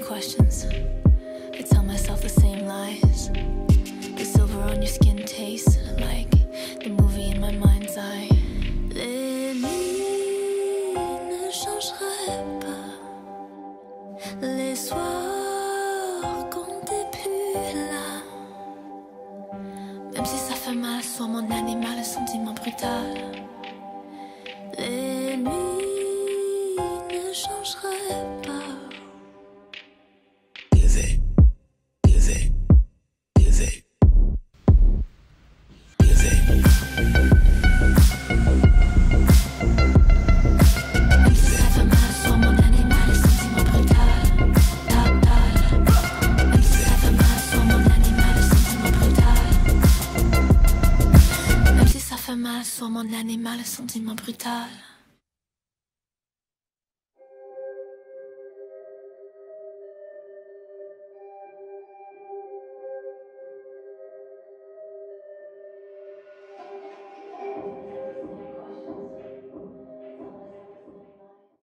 questions. I tell myself the same lies. The silver on your skin tastes like the movie in my mind's eye. Les nuits ne changeraient pas. Les soirs quand t'es plus là. Même si ça fait mal, sois mon animal, le sentiment brutal. Les nuits ne changeraient sois mon animal, le sentiment brutal.